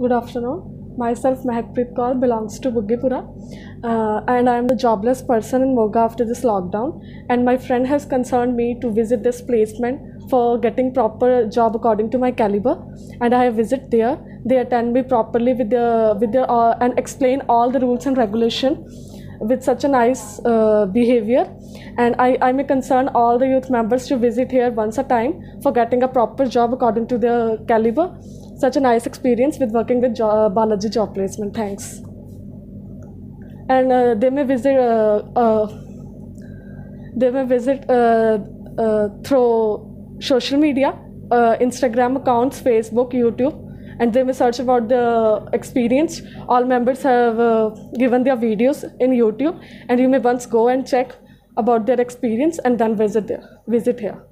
Good afternoon. Myself Mehakpreet Kaur belongs to Buggipura uh, and I am the jobless person in Moga after this lockdown. And my friend has concerned me to visit this placement for getting proper job according to my caliber. And I have visit there. They attend me properly with their with their uh, and explain all the rules and regulation with such a nice uh, behavior. And I, I may concern all the youth members to visit here once a time for getting a proper job according to their caliber such a nice experience with working with jo- Balaji job placement. Thanks. And uh, they may visit uh, uh, they may visit uh, uh, through social media uh, instagram accounts facebook youtube and they may search about the experience. All members have uh, given their videos in youtube and you may once go and check about their experience and then visit there visit here